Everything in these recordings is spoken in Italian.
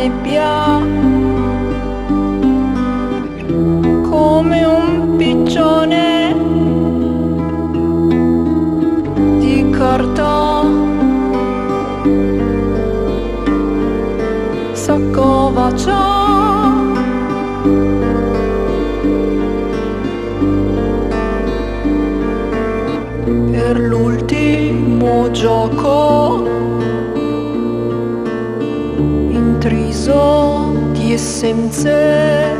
Nebbia, come un piccione di carta. Saccova ciò. per l'ultimo gioco intriso di essenze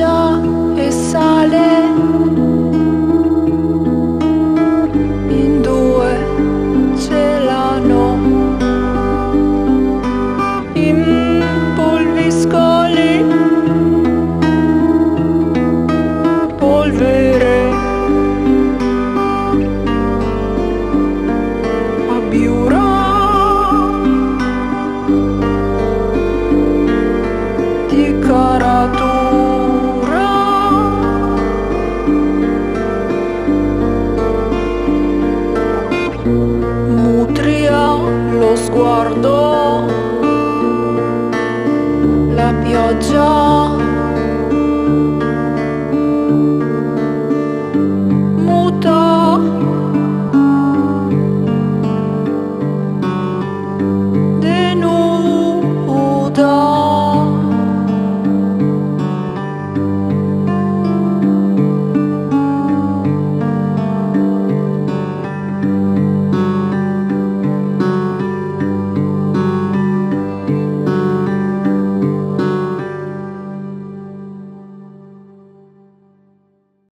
pioggia e sale. In due celano impolviscoli polvere. Abbiurà di caratura mutria lo sguardo la pioggia